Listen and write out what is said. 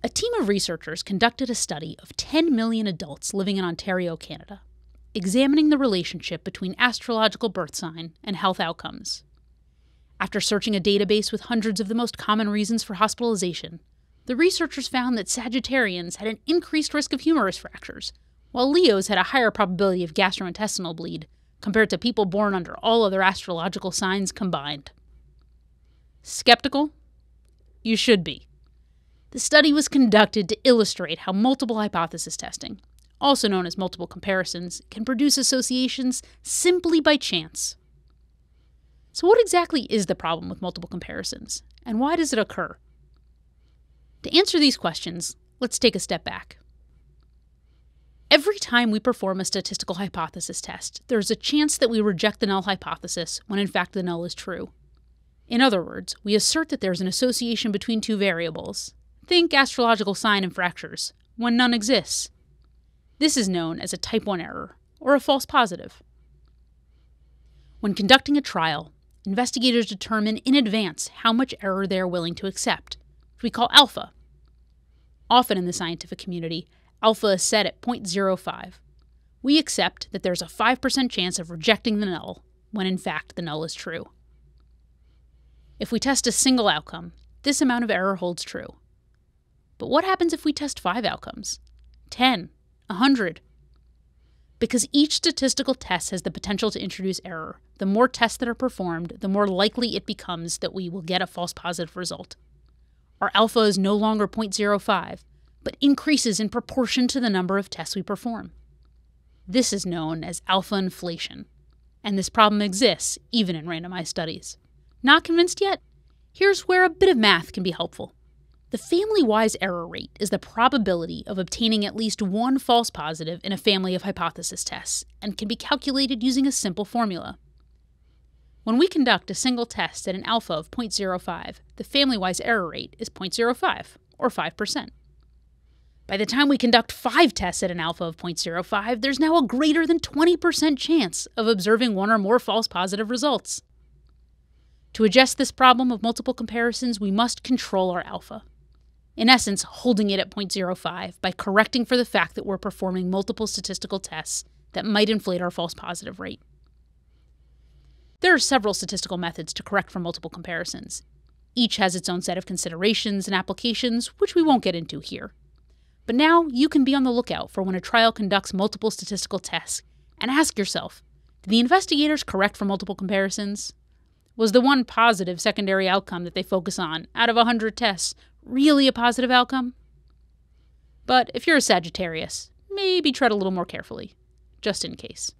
A team of researchers conducted a study of 10 million adults living in Ontario, Canada, examining the relationship between astrological birth sign and health outcomes. After searching a database with hundreds of the most common reasons for hospitalization, the researchers found that Sagittarians had an increased risk of humerus fractures, while Leos had a higher probability of gastrointestinal bleed compared to people born under all other astrological signs combined. Skeptical? You should be. The study was conducted to illustrate how multiple hypothesis testing, also known as multiple comparisons, can produce associations simply by chance. So, what exactly is the problem with multiple comparisons, and why does it occur? To answer these questions, let's take a step back. Every time we perform a statistical hypothesis test, there is a chance that we reject the null hypothesis when in fact the null is true. In other words, we assert that there is an association between two variables, Think astrological sign and fractures, when none exists. This is known as a type 1 error, or a false positive. When conducting a trial, investigators determine in advance how much error they are willing to accept, which we call alpha. Often in the scientific community, alpha is set at 0.05. We accept that there's a 5% chance of rejecting the null, when in fact the null is true. If we test a single outcome, this amount of error holds true. But what happens if we test five outcomes? 10? 100? Because each statistical test has the potential to introduce error, the more tests that are performed, the more likely it becomes that we will get a false positive result. Our alpha is no longer 0.05, but increases in proportion to the number of tests we perform. This is known as alpha inflation, and this problem exists even in randomized studies. Not convinced yet? Here's where a bit of math can be helpful. The family wise error rate is the probability of obtaining at least one false positive in a family of hypothesis tests and can be calculated using a simple formula. When we conduct a single test at an alpha of 0.05, the family wise error rate is 0.05, or 5%. By the time we conduct five tests at an alpha of 0.05, there's now a greater than 20% chance of observing one or more false positive results. To adjust this problem of multiple comparisons, we must control our alpha in essence, holding it at 0.05 by correcting for the fact that we're performing multiple statistical tests that might inflate our false positive rate. There are several statistical methods to correct for multiple comparisons. Each has its own set of considerations and applications, which we won't get into here. But now you can be on the lookout for when a trial conducts multiple statistical tests and ask yourself did the investigators correct for multiple comparisons? Was the one positive secondary outcome that they focus on out of 100 tests really a positive outcome? But if you're a Sagittarius, maybe tread a little more carefully, just in case.